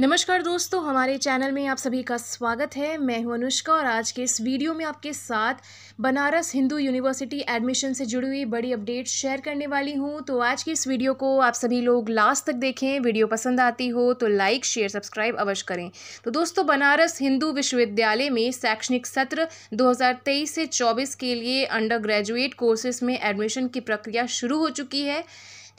नमस्कार दोस्तों, हमारे चैनल में आप सभी का स्वागत है। मैं हूँ अनुष्का और आज के इस वीडियो में आपके साथ बनारस हिंदू यूनिवर्सिटी एडमिशन से जुड़ी हुई बड़ी अपडेट शेयर करने वाली हूँ। तो आज की इस वीडियो को आप सभी लोग लास्ट तक देखें। वीडियो पसंद आती हो तो लाइक, शेयर, सब्सक्राइब अवश्य करें। तो दोस्तों, बनारस हिंदू विश्वविद्यालय में शैक्षणिक सत्र दो हज़ार तेईस से चौबीस के लिए अंडर ग्रेजुएट कोर्सेज में एडमिशन की प्रक्रिया शुरू हो चुकी है।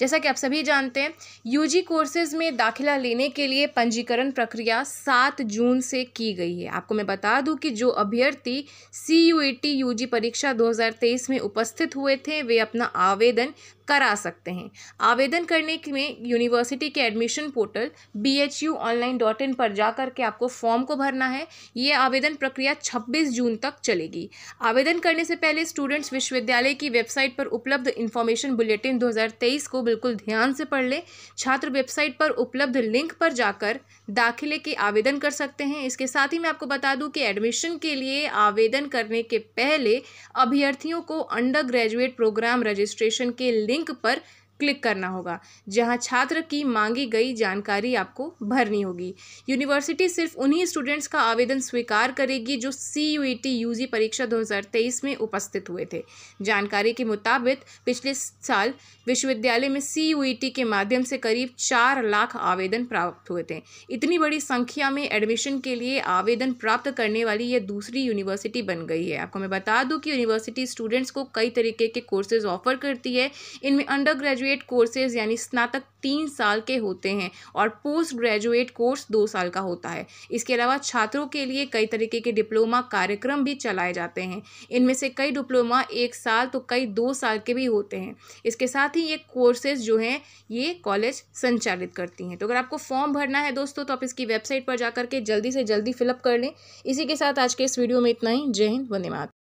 जैसा कि आप सभी जानते हैं यूजी कोर्सेज में दाखिला लेने के लिए पंजीकरण प्रक्रिया सात जून से की गई है। आपको मैं बता दूँ कि जो अभ्यर्थी सी यू यूजी परीक्षा 2023 में उपस्थित हुए थे, वे अपना आवेदन करा सकते हैं। आवेदन करने के में यूनिवर्सिटी के admission portal B H U online dot in पर जा कर के आपको फॉर्म को भरना है। ये आवेदन प्रक्रिया 26 जून तक चलेगी। आवेदन करने से पहले स्टूडेंट्स विश्वविद्यालय की वेबसाइट पर उपलब्ध इन्फॉर्मेशन बुलेटिन 2023 को बिल्कुल ध्यान से पढ़ लें। छात्र वेबसाइट पर उपलब्ध लिंक पर जाकर दाखिले के आवेदन कर सकते हैं। इसके साथ ही मैं आपको बता दूँ कि एडमिशन के लिए आवेदन करने के पहले अभ्यर्थियों को अंडर ग्रेजुएट प्रोग्राम रजिस्ट्रेशन के लिंक पर क्लिक करना होगा, जहाँ छात्र की मांगी गई जानकारी आपको भरनी होगी। यूनिवर्सिटी सिर्फ़ उन्हीं स्टूडेंट्स का आवेदन स्वीकार करेगी जो C U E T U G परीक्षा 2023 में उपस्थित हुए थे। जानकारी के मुताबिक, पिछले साल विश्वविद्यालय में सी यू ई टी के माध्यम से करीब चार लाख आवेदन प्राप्त हुए थे। इतनी बड़ी संख्या में एडमिशन के लिए आवेदन प्राप्त करने वाली यह दूसरी यूनिवर्सिटी बन गई है। आपको मैं बता दूँ कि यूनिवर्सिटी स्टूडेंट्स को कई तरीके के कोर्सेज ऑफ़र करती है। इनमें अंडर ग्रेजुएट ग्रेजुएट कोर्सेज यानी स्नातक तीन साल के होते हैं और पोस्ट ग्रेजुएट कोर्स दो साल का होता है। इसके अलावा छात्रों के लिए कई तरीके के डिप्लोमा कार्यक्रम भी चलाए जाते हैं। इनमें से कई डिप्लोमा एक साल तो कई दो साल के भी होते हैं। इसके साथ ही ये कोर्सेज जो हैं, ये कॉलेज संचालित करती हैं। तो अगर आपको फॉर्म भरना है दोस्तों तो आप इसकी वेबसाइट पर जाकर के जल्दी से जल्दी फिलअप कर लें। इसी के साथ आज के इस वीडियो में इतना ही। जय हिंद, वंदे